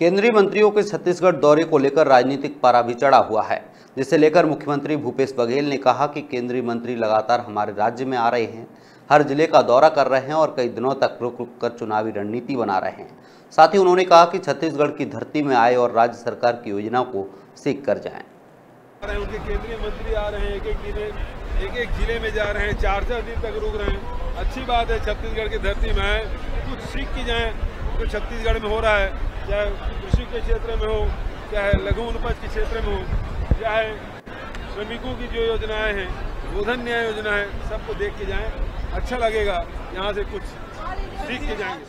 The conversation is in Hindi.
केंद्रीय मंत्रियों के छत्तीसगढ़ दौरे को लेकर राजनीतिक पारा भी चढ़ा हुआ है। जिसे लेकर मुख्यमंत्री भूपेश बघेल ने कहा कि केंद्रीय मंत्री लगातार हमारे राज्य में आ रहे हैं, हर ज़िले का दौरा कर रहे हैं और कई दिनों तक रुक रुक कर चुनावी रणनीति बना रहे हैं। साथ ही उन्होंने कहा कि छत्तीसगढ़ की धरती में आए और राज्य सरकार की योजना को सीख कर जाएँ। उनके केंद्रीय मंत्री आ रहे हैं एक एक ज़िले एक एक ज़िले में जा रहे हैं चार चार दिन तक रुक रहे हैं। अच्छी बात है, छत्तीसगढ़ की धरती में कुछ सीख की जाए। जो छत्तीसगढ़ में हो रहा है, चाहे कृषि के क्षेत्र में हो, चाहे लघु उपज के क्षेत्र में हो, चाहे श्रमिकों की जो योजनाएँ हैं गोधन न्याय योजना है, सबको देख के जाएँ अच्छा लगेगा, यहाँ से कुछ सीख के जाएँगे।